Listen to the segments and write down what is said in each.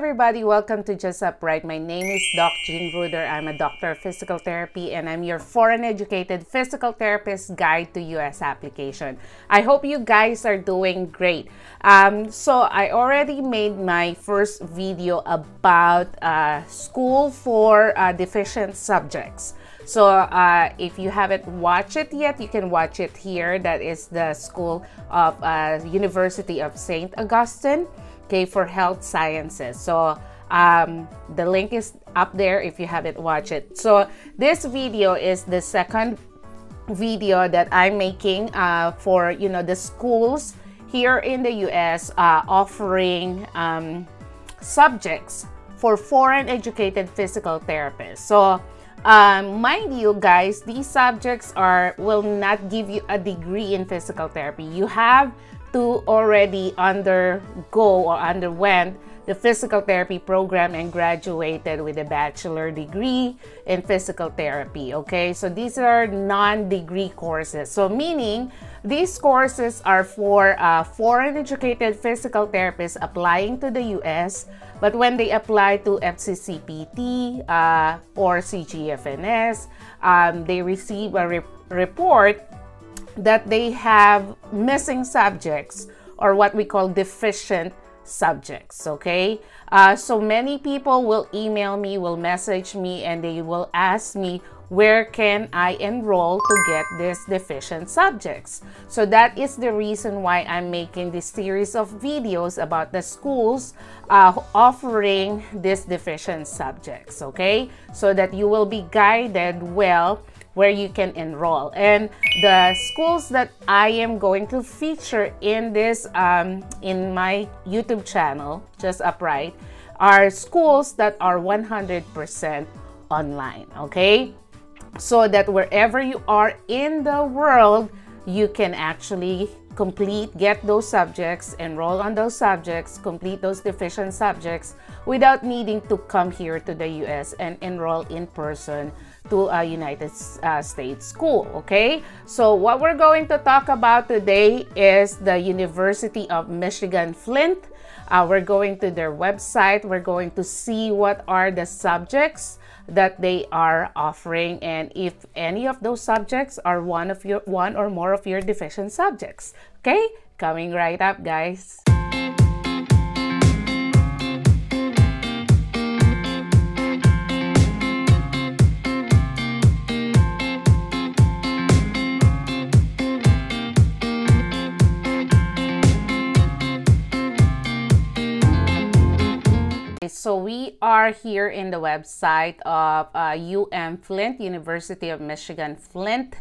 everybody, welcome to Just Upright. My name is Doc Jing Ruder. I'm a doctor of physical therapy and I'm your foreign educated physical therapist guide to US application. I hope you guys are doing great. Um, so I already made my first video about uh, school for uh, deficient subjects. So uh, if you haven't watched it yet, you can watch it here. That is the School of uh, University of St. Augustine okay, for health sciences. So um, the link is up there if you haven't watched it. So this video is the second video that I'm making uh, for, you know, the schools here in the U.S. Uh, offering um, subjects for foreign educated physical therapists. So um, mind you guys, these subjects are will not give you a degree in physical therapy. You have to already undergo or underwent the physical therapy program and graduated with a bachelor degree in physical therapy. Okay, so these are non-degree courses. So meaning these courses are for uh, foreign educated physical therapists applying to the US, but when they apply to FCCPT uh, or CGFNS, um, they receive a re report that they have missing subjects or what we call deficient subjects okay? Uh, so many people will email me will message me and they will ask me where can I enroll to get these deficient subjects? So that is the reason why I'm making this series of videos about the schools uh, offering these deficient subjects okay? So that you will be guided well where you can enroll. And the schools that I am going to feature in this, um, in my YouTube channel, Just Upright, are schools that are 100% online, okay? So that wherever you are in the world, you can actually complete, get those subjects, enroll on those subjects, complete those deficient subjects without needing to come here to the US and enroll in person to a United uh, States school, okay? So what we're going to talk about today is the University of Michigan Flint. Uh, we're going to their website. We're going to see what are the subjects that they are offering and if any of those subjects are one of your one or more of your deficient subjects. Okay? Coming right up, guys. So we are here in the website of uh, UM Flint, University of Michigan Flint.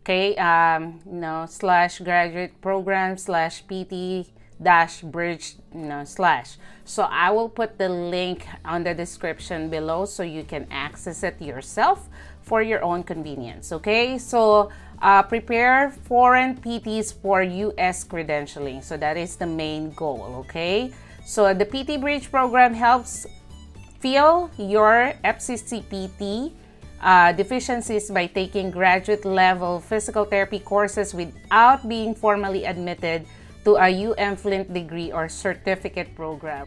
Okay, um, you know, slash graduate program slash PT dash bridge, you know, slash. So I will put the link on the description below so you can access it yourself for your own convenience. Okay, so uh, prepare foreign PTs for US credentialing. So that is the main goal. Okay. So the PT Bridge program helps fill your FCCPT uh, deficiencies by taking graduate level physical therapy courses without being formally admitted to a UM Flint degree or certificate program.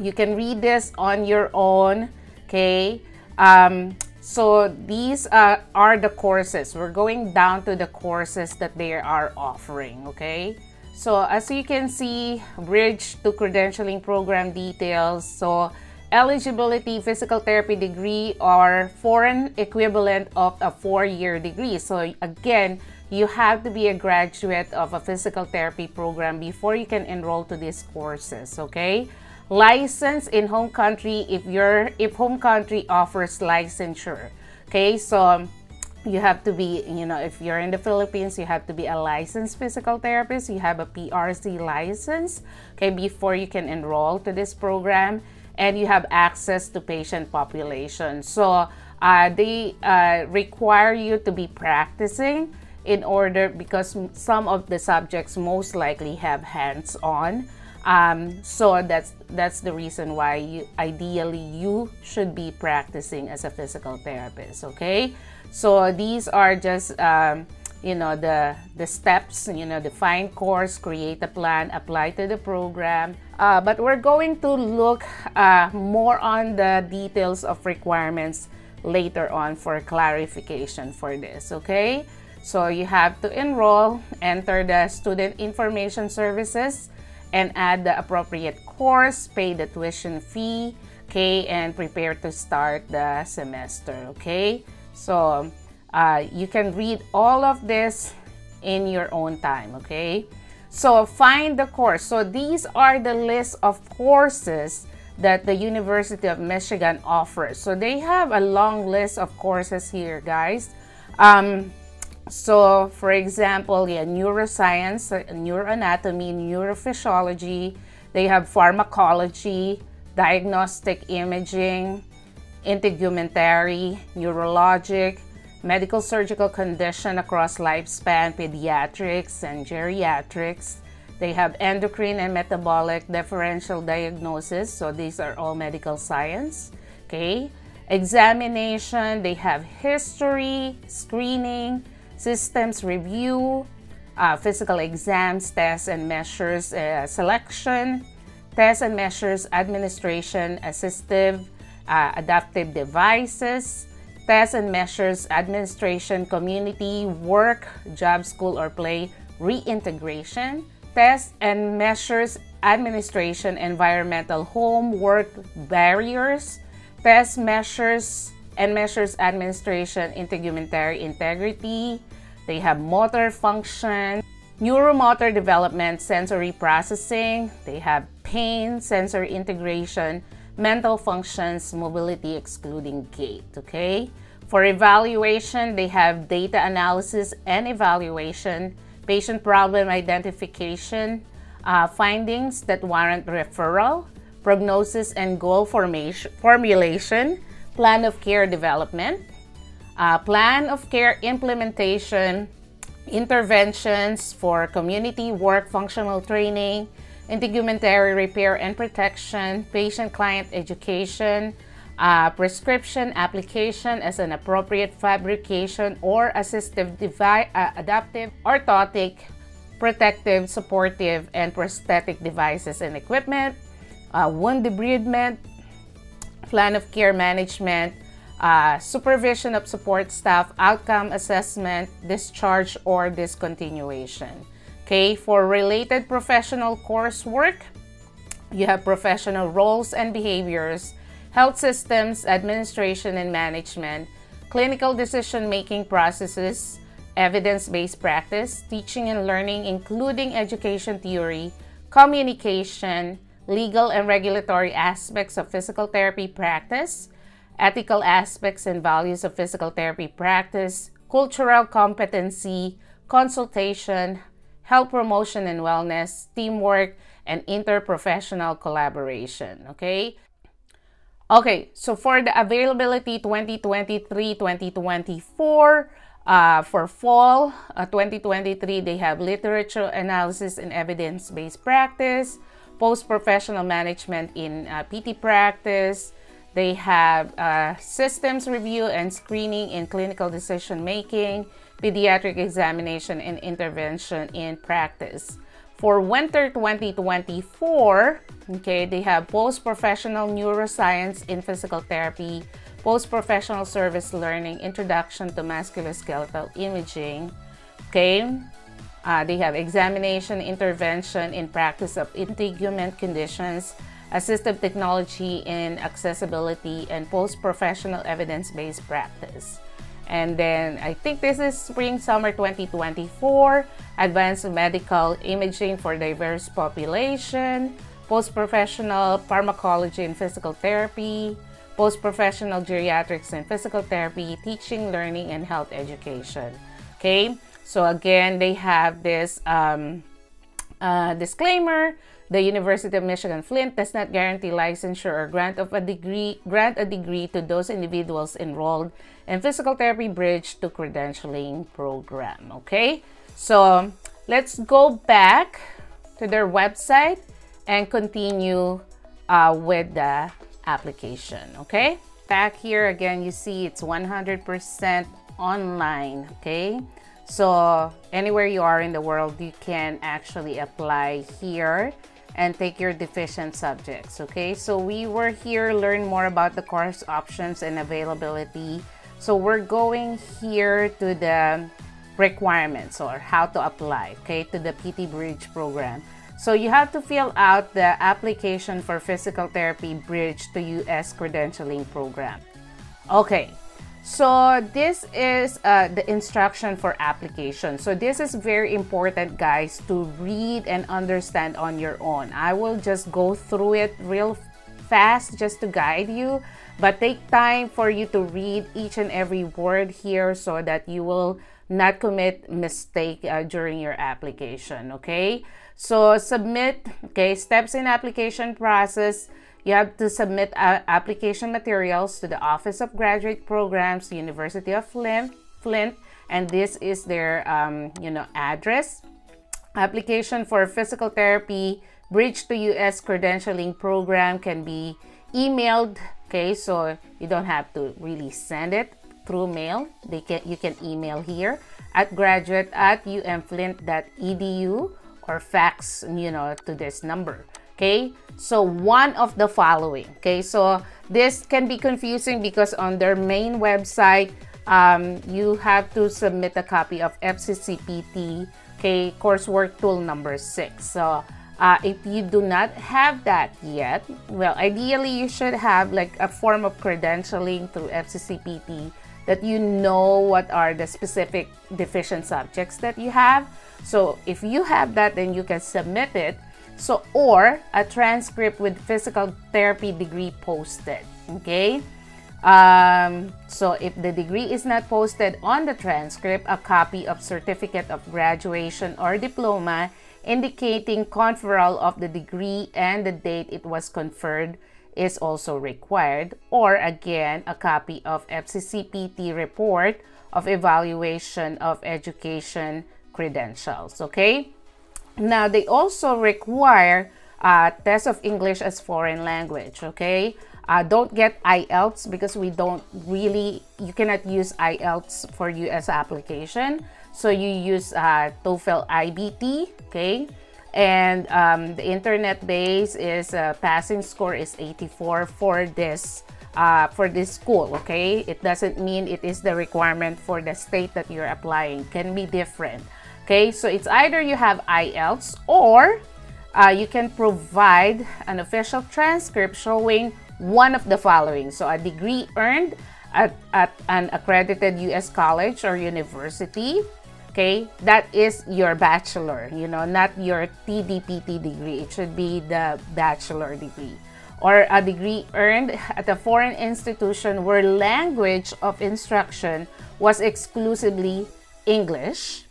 You can read this on your own, okay? Um, so these uh, are the courses. We're going down to the courses that they are offering, okay? So as you can see, bridge to credentialing program details. So eligibility, physical therapy degree or foreign equivalent of a four-year degree. So again, you have to be a graduate of a physical therapy program before you can enroll to these courses, okay? License in home country if your if home country offers licensure. Okay, so you have to be, you know, if you're in the Philippines, you have to be a licensed physical therapist. You have a PRC license, okay, before you can enroll to this program. And you have access to patient population. So uh, they uh, require you to be practicing in order because some of the subjects most likely have hands-on. Um, so that's that's the reason why you ideally you should be practicing as a physical therapist. Okay. So these are just, um, you know, the, the steps, you know, define course, create a plan, apply to the program. Uh, but we're going to look uh, more on the details of requirements later on for clarification for this, okay? So you have to enroll, enter the student information services, and add the appropriate course, pay the tuition fee, okay, and prepare to start the semester, okay? So uh, you can read all of this in your own time, okay? So find the course. So these are the list of courses that the University of Michigan offers. So they have a long list of courses here, guys. Um, so for example, yeah, neuroscience, neuroanatomy, neurophysiology, they have pharmacology, diagnostic imaging, integumentary, neurologic, medical surgical condition across lifespan, pediatrics and geriatrics. They have endocrine and metabolic differential diagnosis. So these are all medical science. Okay. Examination, they have history, screening, systems review, uh, physical exams, tests and measures uh, selection, tests and measures administration, assistive, uh, adaptive devices, Tests and measures administration, community, work, job, school, or play, reintegration. Tests and measures administration, environmental, home, work, barriers. Test measures and measures administration, integumentary integrity. They have motor function, neuromotor development, sensory processing. They have pain, sensory integration, mental functions, mobility excluding gait, okay? For evaluation, they have data analysis and evaluation, patient problem identification, uh, findings that warrant referral, prognosis and goal formation, formulation, plan of care development, uh, plan of care implementation, interventions for community work functional training, integumentary repair and protection, patient-client education, uh, prescription application as an appropriate fabrication or assistive device, uh, adaptive, orthotic, protective, supportive, and prosthetic devices and equipment, uh, wound debridement, plan of care management, uh, supervision of support staff, outcome assessment, discharge, or discontinuation. Okay, for related professional coursework, you have professional roles and behaviors, health systems, administration and management, clinical decision-making processes, evidence-based practice, teaching and learning including education theory, communication, legal and regulatory aspects of physical therapy practice, ethical aspects and values of physical therapy practice, cultural competency, consultation, health promotion and wellness, teamwork, and interprofessional collaboration, okay? Okay, so for the availability 2023-2024, uh, for fall uh, 2023, they have literature analysis and evidence-based practice, post-professional management in uh, PT practice, they have uh, systems review and screening in clinical decision making, pediatric examination and intervention in practice. For winter 2024, okay, they have post-professional neuroscience in physical therapy, post-professional service learning, introduction to musculoskeletal imaging, okay. Uh, they have examination, intervention in practice of integument conditions, assistive technology in accessibility, and post-professional evidence-based practice. And then I think this is spring summer 2024, advanced medical imaging for diverse population, post-professional pharmacology and physical therapy, post-professional geriatrics and physical therapy, teaching, learning, and health education. Okay, so again, they have this um, uh, disclaimer the University of Michigan Flint does not guarantee licensure or grant of a degree grant a degree to those individuals enrolled in physical therapy bridge to credentialing program. Okay, so let's go back to their website and continue uh, with the application. Okay, back here again, you see it's 100% online. Okay, So anywhere you are in the world, you can actually apply here and take your deficient subjects, okay? So we were here learn more about the course options and availability. So we're going here to the requirements or how to apply, okay, to the PT Bridge program. So you have to fill out the application for physical therapy bridge to US credentialing program. Okay, so this is uh, the instruction for application. So this is very important guys to read and understand on your own. I will just go through it real fast just to guide you but take time for you to read each and every word here so that you will not commit mistake uh, during your application okay so submit okay steps in application process you have to submit application materials to the office of graduate programs university of flint flint and this is their um, you know address. Application for physical therapy bridge to us credentialing program can be emailed okay? So you don't have to really send it through mail. They can you can email here at graduate at umflint.edu or fax you know to this number okay so one of the following okay so this can be confusing because on their main website um, you have to submit a copy of fccpt okay coursework tool number six so uh, if you do not have that yet, well, ideally you should have like a form of credentialing through FCCPT that you know what are the specific deficient subjects that you have. So if you have that, then you can submit it. So, or a transcript with physical therapy degree posted. Okay. Um, so if the degree is not posted on the transcript, a copy of certificate of graduation or diploma indicating conferral of the degree and the date it was conferred is also required, or again, a copy of FCCPT report of evaluation of education credentials, okay? Now, they also require a test of English as foreign language, okay? Uh, don't get IELTS because we don't really, you cannot use IELTS for US application. So you use uh, TOEFL IBT, okay? And um, the internet base is uh, passing score is 84 for this uh, for this school, okay? It doesn't mean it is the requirement for the state that you're applying. Can be different, okay? So it's either you have IELTS or uh, you can provide an official transcript showing one of the following. So a degree earned at, at an accredited U.S. college or university, okay that is your bachelor you know not your tdpt degree it should be the bachelor degree or a degree earned at a foreign institution where language of instruction was exclusively english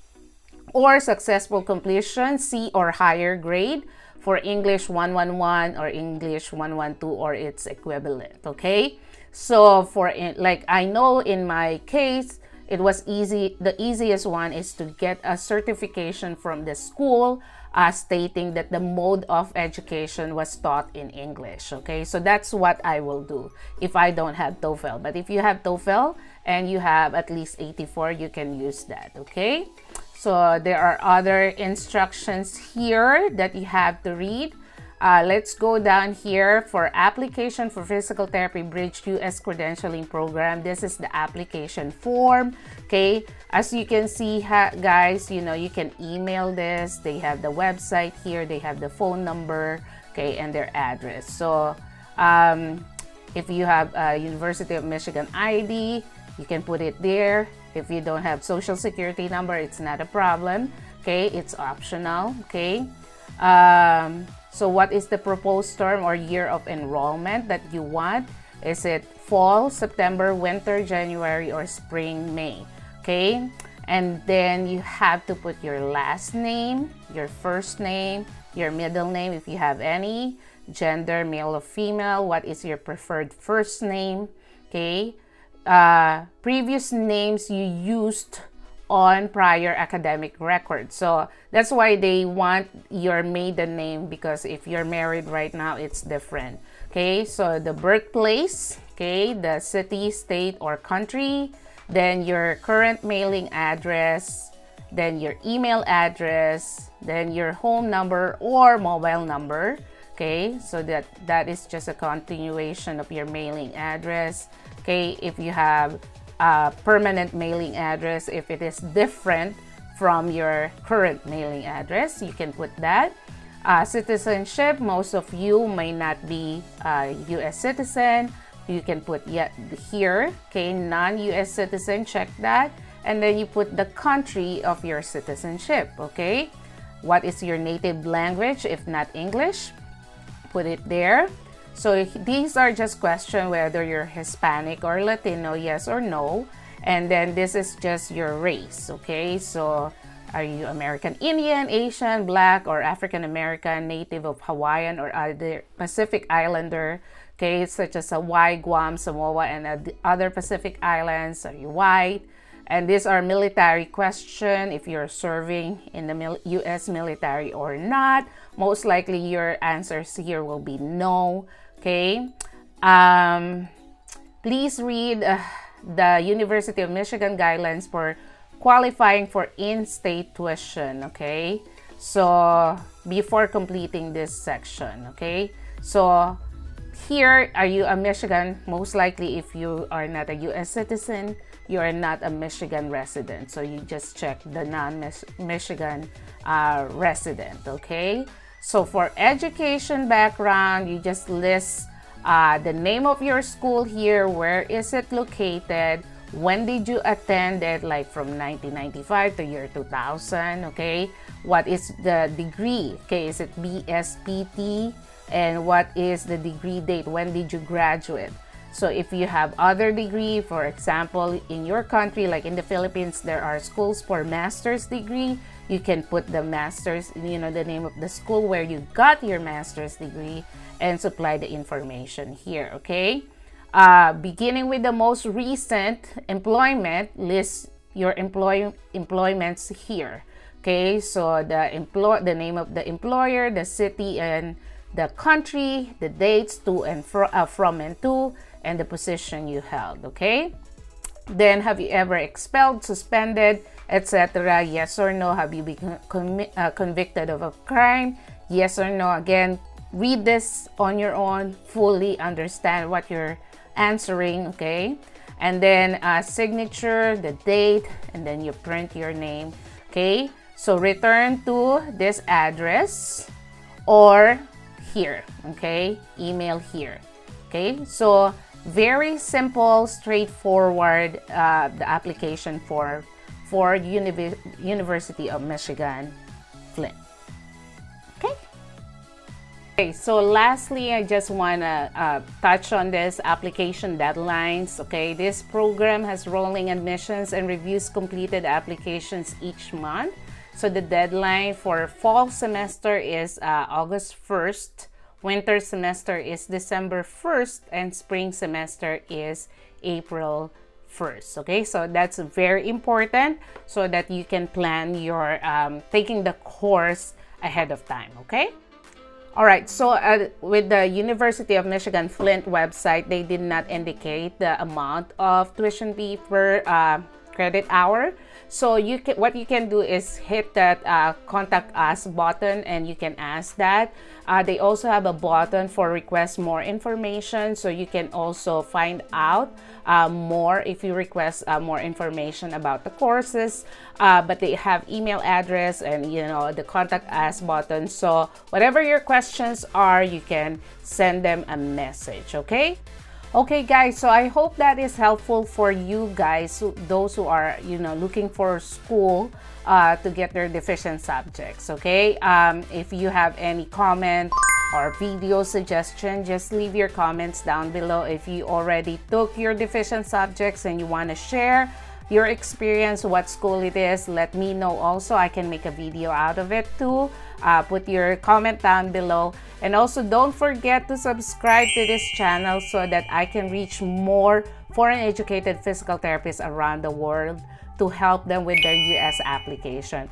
or successful completion c or higher grade for english 111 or english 112 or its equivalent okay? So for like i know in my case it was easy the easiest one is to get a certification from the school uh, stating that the mode of education was taught in english okay? So that's what i will do if i don't have toefl. But if you have toefl and you have at least 84 you can use that okay so there are other instructions here that you have to read uh, let's go down here for application for physical therapy bridge US credentialing program. This is the application form. Okay, as you can see, guys, you know, you can email this. They have the website here, they have the phone number, okay, and their address. So, um, if you have a University of Michigan ID, you can put it there. If you don't have social security number, it's not a problem. Okay, it's optional. Okay. Um, so what is the proposed term or year of enrollment that you want? Is it fall, September, winter, January, or spring, May? Okay, and then you have to put your last name, your first name, your middle name if you have any, gender, male or female, what is your preferred first name, okay? Uh, previous names you used on prior academic records. So that's why they want your maiden name because if you're married right now, it's different. Okay, so the birthplace, okay, the city, state, or country, then your current mailing address, then your email address, then your home number or mobile number. Okay, so that that is just a continuation of your mailing address. Okay, if you have a permanent mailing address, if it is different from your current mailing address, you can put that. Uh, citizenship, most of you may not be a US citizen. You can put yet here, okay, non-US citizen, check that and then you put the country of your citizenship, okay? What is your native language if not English? Put it there. So these are just questions whether you're Hispanic or Latino, yes or no. And then this is just your race, okay? So are you American Indian, Asian, Black, or African American, native of Hawaiian or other Pacific Islander, okay, such as Hawaii, Guam, Samoa, and other Pacific Islands? Are you white? And these are military question if you're serving in the US military or not. Most likely your answers here will be no. Okay. Um, please read uh, the University of Michigan guidelines for qualifying for in-state tuition. Okay. So before completing this section. Okay. So here, are you a Michigan? Most likely if you are not a US citizen, you are not a Michigan resident. So you just check the non-Michigan uh, resident, okay? So for education background, you just list uh, the name of your school here, where is it located, when did you attend it, like from 1995 to year 2000, okay? What is the degree, okay? Is it BSPT? And what is the degree date? When did you graduate? So if you have other degree, for example, in your country, like in the Philippines, there are schools for master's degree. You can put the master's, you know, the name of the school where you got your master's degree and supply the information here, okay? Uh, beginning with the most recent employment, list your employ employments here. Okay, so the employ the name of the employer, the city and the country, the dates to and uh, from and to, and the position you held, okay? Then, have you ever expelled, suspended, etc.? Yes or no? Have you been uh, convicted of a crime? Yes or no? Again, read this on your own, fully understand what you're answering, okay? And then uh, signature, the date, and then you print your name, okay? So return to this address or here, okay? Email here, okay? So very simple, straightforward, uh, the application for, for Univ University of Michigan, Flint. Okay. Okay, so lastly, I just want to uh, touch on this application deadlines. Okay, this program has rolling admissions and reviews completed applications each month. So the deadline for fall semester is uh, August 1st Winter semester is December 1st and spring semester is April 1st. Okay, so that's very important so that you can plan your um, taking the course ahead of time. Okay. All right, so uh, with the University of Michigan Flint website, they did not indicate the amount of tuition fee per uh, credit hour. So you can, what you can do is hit that uh, contact us button and you can ask that. Uh, they also have a button for request more information. So you can also find out uh, more if you request uh, more information about the courses. Uh, but they have email address and you know the contact us button. So whatever your questions are, you can send them a message, okay? Okay guys, so I hope that is helpful for you guys, those who are, you know, looking for school uh, to get their deficient subjects, okay? Um, if you have any comment or video suggestion, just leave your comments down below. If you already took your deficient subjects and you want to share your experience, what school it is, let me know also. I can make a video out of it too. Uh, put your comment down below. And also don't forget to subscribe to this channel so that I can reach more foreign educated physical therapists around the world to help them with their US application.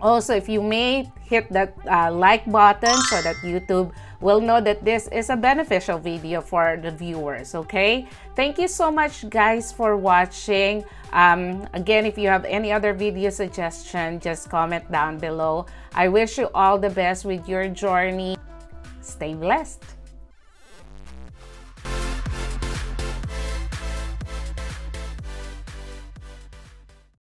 Also, if you may hit that uh, like button so that YouTube will know that this is a beneficial video for the viewers, okay? Thank you so much guys for watching. Um, again, if you have any other video suggestion, just comment down below. I wish you all the best with your journey. Stay blessed.